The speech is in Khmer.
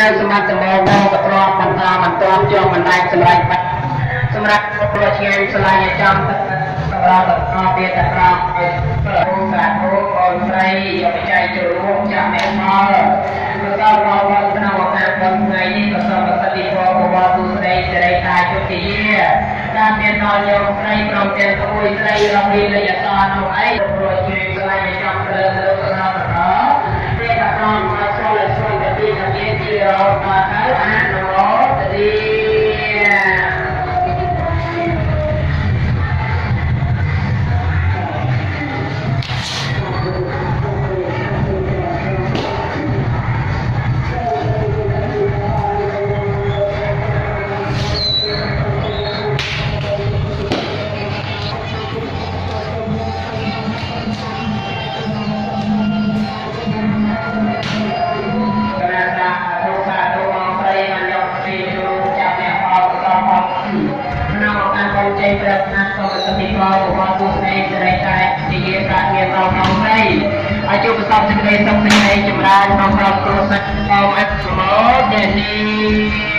នៅសមត្ថមងមកកត្រប់បន្តបន្តជាប់បណ្ដាញសម្រាប់បាត់សម្រាប់ប្រឆ្ងាយឆ្លៃចំសម្រាប់បន្តទៀតតក្រោប្រោសាធុអូនស្រីយកបច្ច័យចូលរួមចាក់អ្នកមកប្រកបមកវត្តក្នុងឱកាសបុណ្យថ្ងៃនេះក៏សូមប្រសិទ្ធពរបវរទូស្រីសេរីតាជុតិយាតាមមានដល់យកស្រីព្រមទាំងក្មួយស្រីរំលីលយសរនោះអីប្រឆ្ងាយឆ្លៃចំព្រលលើក្រណរទេតក្រមមកចូលឲ្យស្រីទី ទីជា សូមសមិទ្ធផលរបស់ទូស្នេហ៍សេរីតែជាយាប្រាក់មានដល់ក្នុងស្រីឲ្យជួបប្រសពសេចក្តីសុខសេចក្តីចម្រើនក្នុងគ្រួសារសាច់អមអិតសមោចេនី